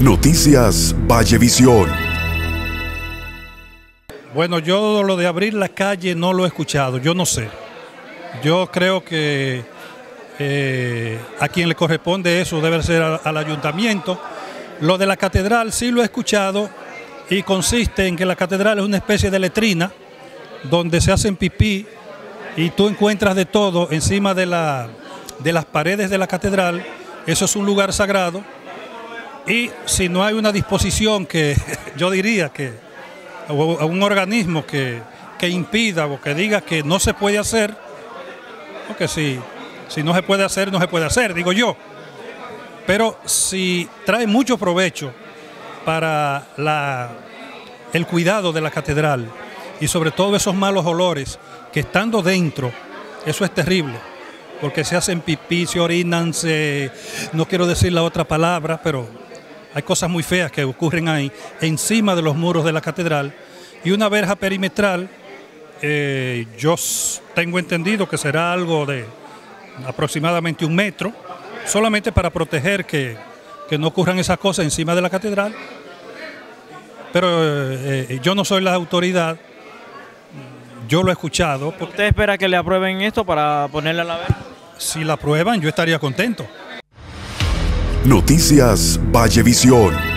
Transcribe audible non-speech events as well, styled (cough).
Noticias Vallevisión. Bueno, yo lo de abrir la calle no lo he escuchado, yo no sé. Yo creo que eh, a quien le corresponde eso debe ser al, al ayuntamiento. Lo de la catedral sí lo he escuchado y consiste en que la catedral es una especie de letrina donde se hacen pipí y tú encuentras de todo encima de, la, de las paredes de la catedral. Eso es un lugar sagrado y si no hay una disposición que (laughs) yo diría que, o un organismo que, que impida o que diga que no se puede hacer, porque si, si no se puede hacer, no se puede hacer, digo yo. Pero si trae mucho provecho para la, el cuidado de la catedral y sobre todo esos malos olores que estando dentro, eso es terrible, porque se hacen pipí, se orinan, se, no quiero decir la otra palabra, pero hay cosas muy feas que ocurren ahí, encima de los muros de la catedral, y una verja perimetral, eh, yo tengo entendido que será algo de aproximadamente un metro, solamente para proteger que, que no ocurran esas cosas encima de la catedral. Pero eh, eh, yo no soy la autoridad, yo lo he escuchado. ¿Usted espera que le aprueben esto para ponerle a la verja? Si la aprueban, yo estaría contento. Noticias Vallevisión.